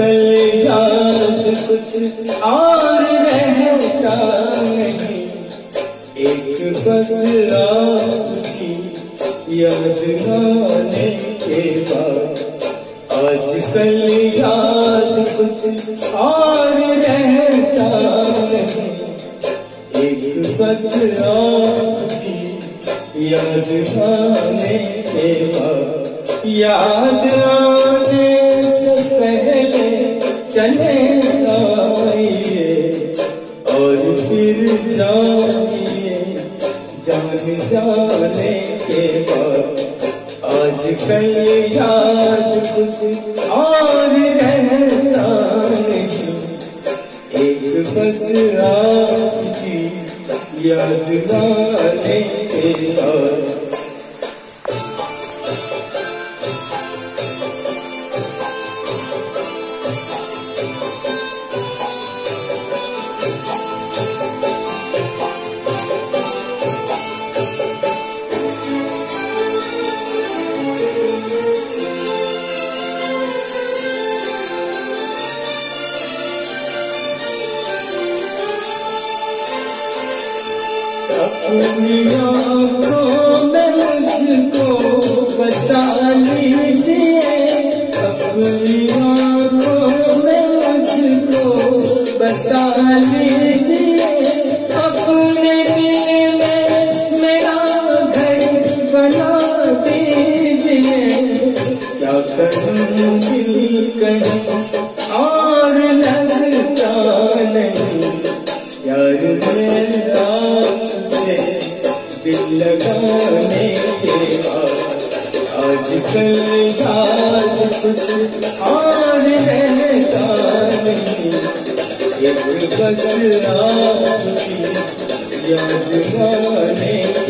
کل یاد کچھ اور رہتا نہیں ایک بس آپ کی یاد آنے کے بعد آج کل یاد کچھ اور رہتا نہیں ایک بس آپ کی یاد آنے کے بعد، یاد آنے آج کل یاد کچھ اور رہتا نہیں۔ ایک بس رات کی یاد آنے کے بعد اور لگتا نہیں۔ یار میرا سے دل لگانے کے بعد آج کل یاد کچھ اور رہتا نہیں۔ ایک بس آپ کی یاد آنے کے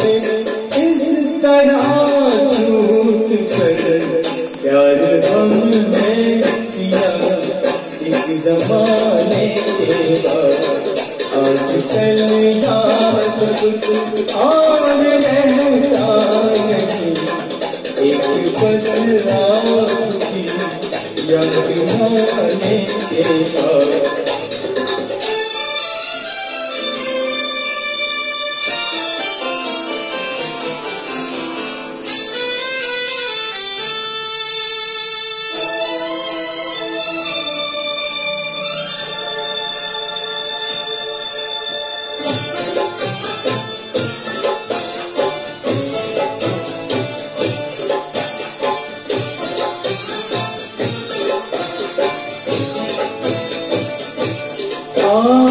زمانے کے بعد آج کل یاد کچھ اور رہتا نہیں ایک بس رات کی یاد آنے کے بعد Oh.